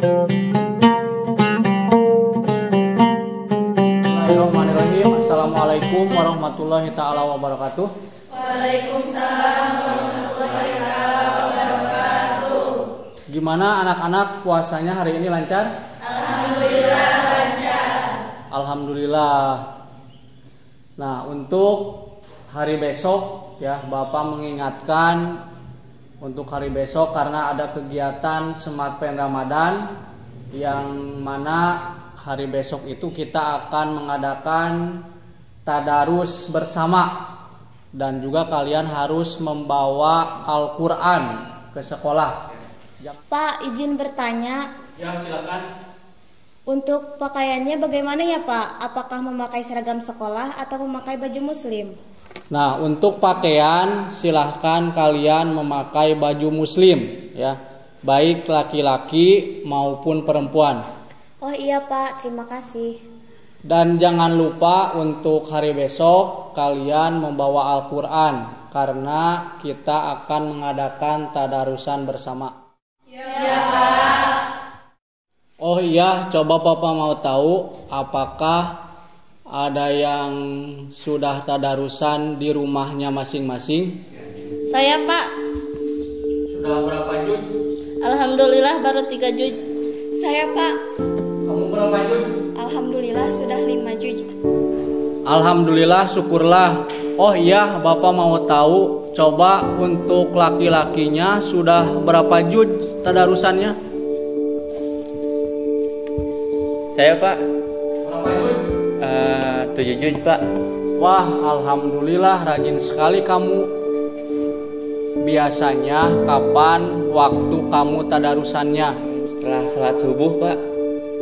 Bismillahirrahmanirrahim. Assalamualaikum warahmatullahi taala wabarakatuh. Waalaikumsalam warahmatullahi taala wabarakatuh. Gimana anak-anak puasanya hari ini lancar? Alhamdulillah lancar. Alhamdulillah. Nah, untuk hari besok ya Bapak mengingatkan untuk hari besok karena ada kegiatan Smart Pen Ramadan yang mana hari besok itu kita akan mengadakan tadarus bersama dan juga kalian harus membawa Al-Qur'an ke sekolah. Pak, izin bertanya, Ya, silakan. untuk pakaiannya bagaimana ya Pak? Apakah memakai seragam sekolah atau memakai baju muslim? Nah, untuk pakaian silahkan kalian memakai baju muslim ya, baik laki-laki maupun perempuan. Oh iya Pak, terima kasih. Dan jangan lupa untuk hari besok kalian membawa Al-Qur'an karena kita akan mengadakan tadarusan bersama. Oh iya, coba Papa mau tahu apakah ada yang sudah tadarusan di rumahnya masing-masing? Saya Pak, Sudah berapa juz? Alhamdulillah baru 3 juz. Saya Pak, Kamu berapa juz? Alhamdulillah sudah 5 juz. Alhamdulillah, syukurlah. Oh iya, Bapak mau tahu coba untuk laki-lakinya sudah berapa juz tadarusannya? Saya Pak, Berapa juz? eh, tujuh juz Pak. Wah, alhamdulillah rajin sekali kamu. Biasanya kapan waktu kamu tadarusannya? Setelah sholat subuh Pak.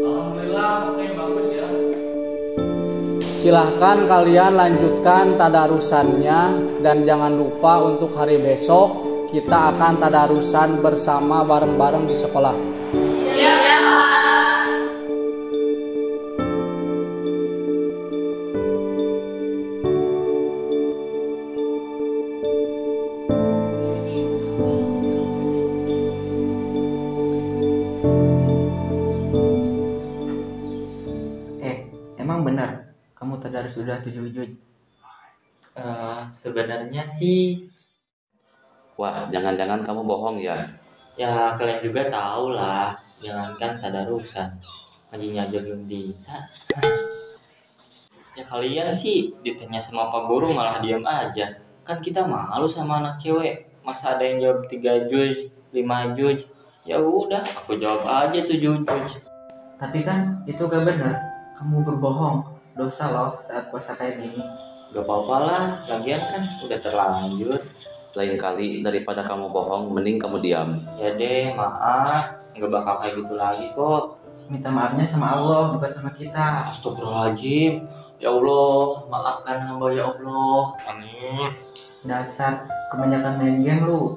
Alhamdulillah, oke bagus ya. Silahkan kalian lanjutkan tadarusannya dan jangan lupa untuk hari besok kita akan tadarusan bersama bareng-bareng di sekolah. Eh, sudah tujuh juz? Eh, sebenarnya sih, Wah, jangan-jangan kamu bohong ya? ya kalian juga tahu lah, jangankan tadarusan, ngajinya aja belum bisa. ya kalian sih ditanya sama Pak Guru malah diam aja. Kan kita malu sama anak cewek. Masa ada yang jawab 3 juz, 5 juz. Ya udah, aku jawab aja 7 juz. Tapi kan itu gak benar. Kamu berbohong. Dosa loh saat puasa kayak gini. Gak apa-apa lah, lagian kan udah terlanjur. Lain kali daripada kamu bohong, mending kamu diam. Ya deh, maaf. Nggak bakal kayak gitu lagi kok. Minta maafnya sama Allah, bukan sama kita. Astagfirullahaladzim. Ya Allah, maafkan hamba ya Allah. Amin. Dasar kebanyakan main game lu.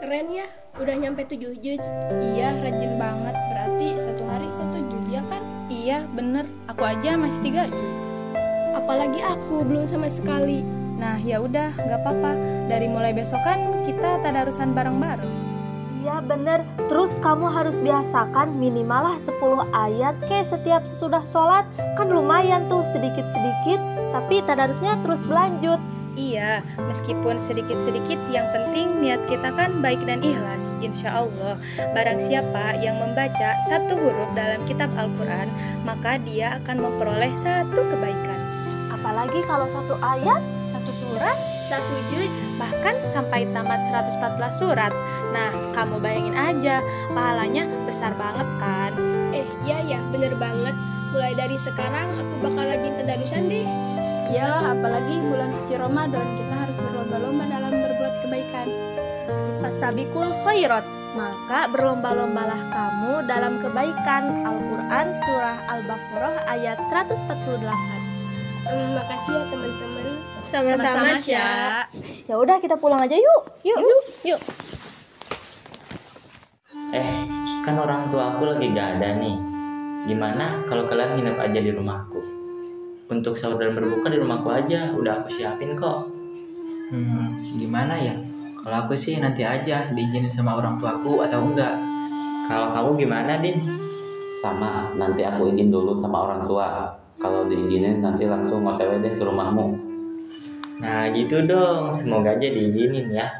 Keren ya, udah nyampe 7 juz. Iya, rajin banget. Berarti satu hari satu juz ya kan? Iya, bener. Aku aja masih tiga juz. Apalagi aku belum sama sekali. Nah, ya udah, nggak apa-apa. Dari mulai besok kan kita tadarusan bareng-bareng. Iya bener, terus kamu harus biasakan minimal lah 10 ayat ke setiap sesudah sholat Kan lumayan tuh sedikit-sedikit, tapi tadarusnya terus berlanjut Iya, meskipun sedikit-sedikit, yang penting niat kita kan baik dan ikhlas. Insya Allah, barang siapa yang membaca satu huruf dalam kitab Al-Quran, maka dia akan memperoleh satu kebaikan. Apalagi kalau satu ayat, Satu surat, Satu juz, bahkan sampai tamat 114 surat. Nah, kamu bayangin aja, pahalanya besar banget kan? eh iya ya, bener banget. Mulai dari sekarang aku bakal rajin tadarusan deh. Iyalah, apalagi bulan suci Ramadan, kita harus berlomba-lomba dalam berbuat kebaikan. fastabikul khairat maka berlomba-lombalah kamu dalam kebaikan Al-Quran Surah Al-Baqarah ayat 148 Em, makasih ya teman-teman. Sama-sama, Sya. Ya udah kita pulang aja yuk Yuk, yuk, yuk. Eh, kan orang tua aku lagi gak ada nih. Gimana kalau kalian nginep aja di rumahku? Untuk sahur dan berbuka di rumahku aja, udah aku siapin kok. Hmm, gimana ya? Kalau aku sih nanti aja diizinin sama orang tuaku atau enggak. Kalau kamu gimana, Din? Sama, nanti aku izin dulu sama orang tua. Kalau diizinin nanti langsung otw deh ke rumahmu. Nah gitu dong, semoga aja diizinin ya.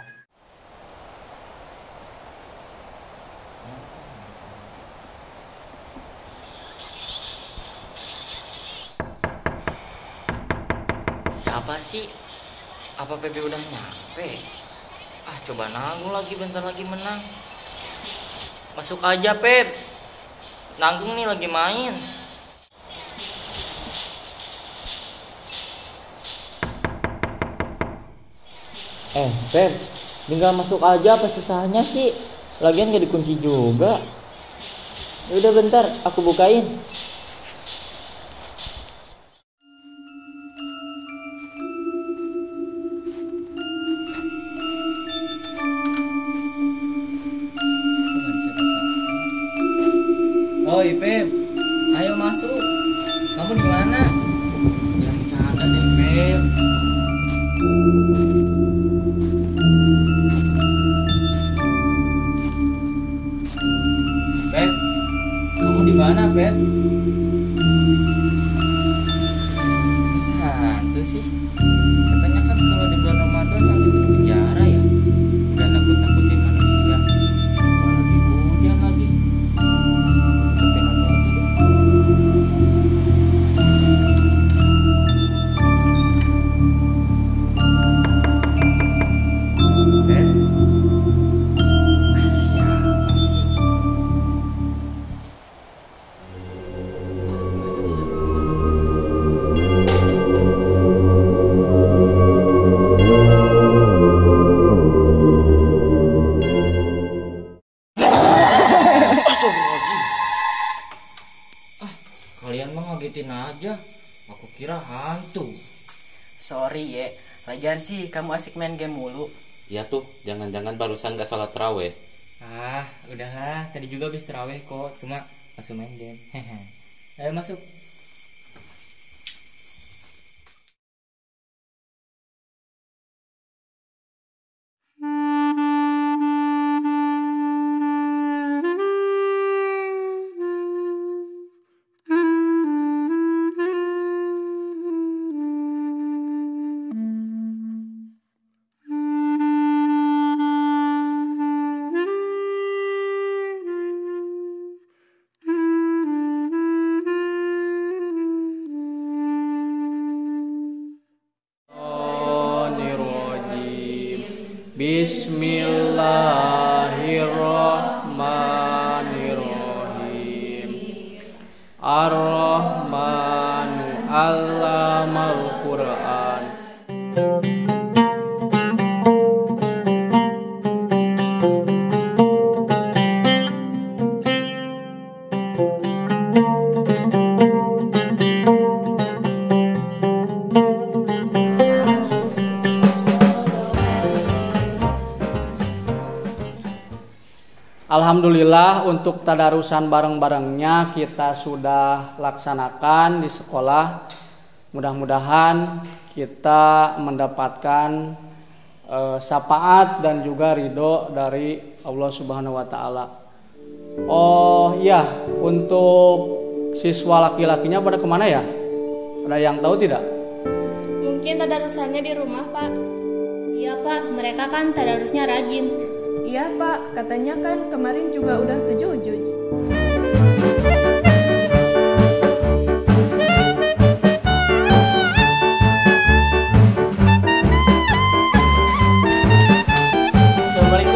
Siapa sih? Apa PB udah nyampe? Ah coba nanggung lagi bentar lagi menang. Masuk aja Pep. Nanggung nih lagi main. Eh, Pep, tinggal masuk aja apa susahnya sih? Lagian gak dikunci juga. Ya udah bentar, aku bukain. Kalian mah ngagetin aja. Aku kira hantu. Sorry ya, lagian sih kamu asik main game mulu. Iya tuh, jangan-jangan barusan gak sholat terawih. Ah, udahlah. Tadi juga habis terawih kok. Cuma masuk main game. Ayo masuk. Alhamdulillah untuk tadarusan bareng-barengnya kita sudah laksanakan di sekolah. Mudah-mudahan kita mendapatkan eh, syafaat dan juga ridho dari Allah Subhanahu wa taala. Oh iya, untuk siswa laki-lakinya pada ke mana ya? Ada yang tahu tidak? Mungkin tadarusannya di rumah, Pak. Iya pak, mereka kan tadarusnya rajin. Iya pak, katanya kan kemarin juga udah tujuh juz.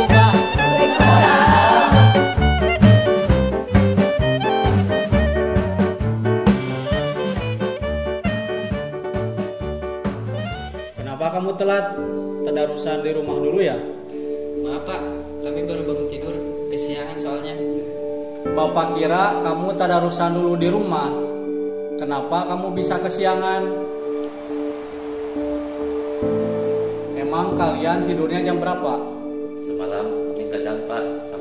Pak. Kenapa kamu telat? Tadarusan di rumah dulu ya? Maaf pak, kami baru bangun tidur, kesiangan soalnya. Bapak kira kamu tadarusan dulu di rumah. Kenapa kamu bisa kesiangan? Emang kalian tidurnya jam berapa? Semalam kami kadang pak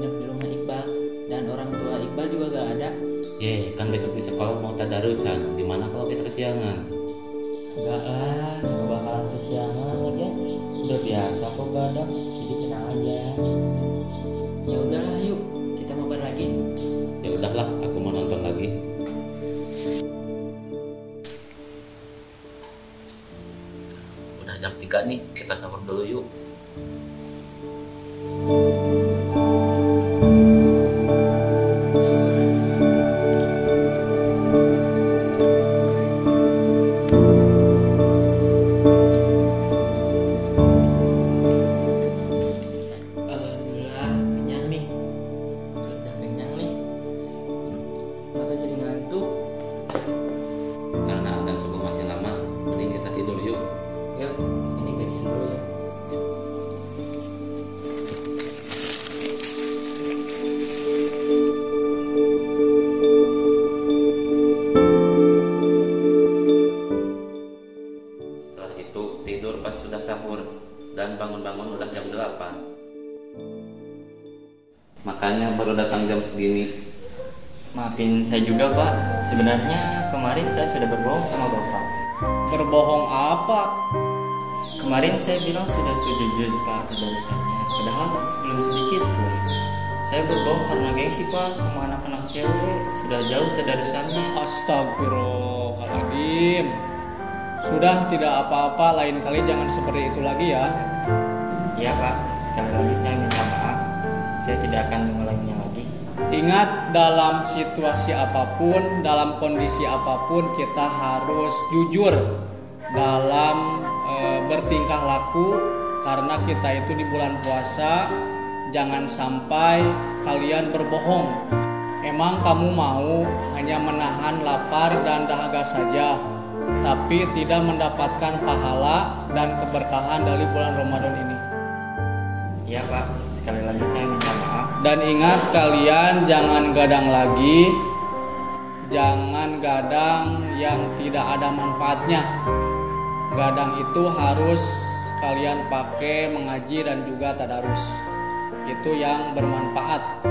nginep di rumah Iqbal dan orang tua Iqbal juga gak ada. Ye, kan besok di sekolah mau tadarusan. Gimana kalau kita kesiangan? Enggak lah, nggak bakalan kesiangan lagi. Udah biasa kok gadang, jadi tenang aja. Ya udahlah, yuk kita mabar lagi. Ya udahlah, aku mau nonton lagi. Udah jam 3 nih, kita sahur dulu yuk. Maafin saya juga pak, sebenarnya kemarin saya sudah berbohong sama bapak. Berbohong apa? Kemarin saya bilang sudah tujuh juz pak tadarusannya, padahal belum sedikit pun. Saya berbohong karena gengsi pak sama anak-anak cewek, sudah jauh tadarusannya. Astagfirullahaladzim. Sudah tidak apa-apa, lain kali jangan seperti itu lagi ya. Iya pak, sekali lagi saya minta maaf. Saya tidak akan mengulanginya lagi. Ingat dalam situasi apa pun, dalam kondisi apa pun kita harus jujur dalam e, bertingkah laku karena kita itu di bulan puasa jangan sampai kalian berbohong. Emang kamu mau hanya menahan lapar dan dahaga saja, tapi tidak mendapatkan pahala dan keberkahan dari bulan Ramadan ini. Iya pak, sekali lagi saya minta maaf. Dan ingat kalian jangan gadang lagi. Jangan gadang yang tidak ada manfaatnya. Gadang itu harus kalian pakai mengaji dan juga tadarus. Itu yang bermanfaat